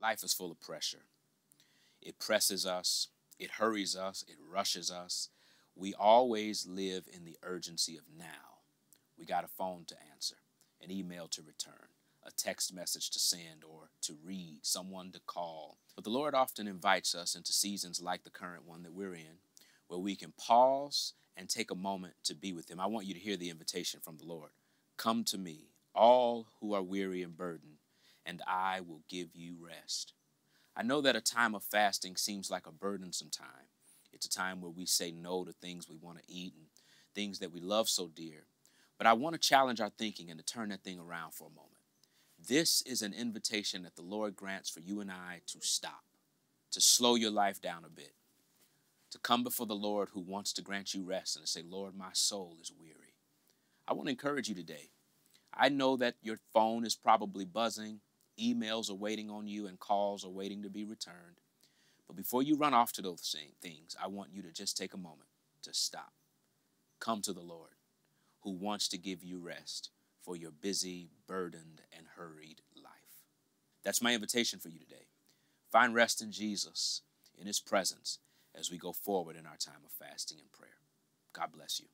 Life is full of pressure. It presses us, it hurries us, it rushes us. We always live in the urgency of now. We got a phone to answer, an email to return, a text message to send or to read, someone to call. But the Lord often invites us into seasons like the current one that we're in, where we can pause and take a moment to be with Him. I want you to hear the invitation from the Lord Come to me, all who are weary and burdened, and I will give you rest. I know that a time of fasting seems like a burdensome time. It's a time where we say no to things we want to eat and things that we love so dear. But I want to challenge our thinking and to turn that thing around for a moment. This is an invitation that the Lord grants for you and I to stop, to slow your life down a bit, to come before the Lord who wants to grant you rest and to say, Lord, my soul is weary. I want to encourage you today. I know that your phone is probably buzzing, emails are waiting on you, and calls are waiting to be returned. But before you run off to those same things, I want you to just take a moment to stop. Come to the Lord who wants to give you rest for your busy, burdened, and hurried life. That's my invitation for you today. Find rest in Jesus, in His presence, as we go forward in our time of fasting and prayer. God bless you.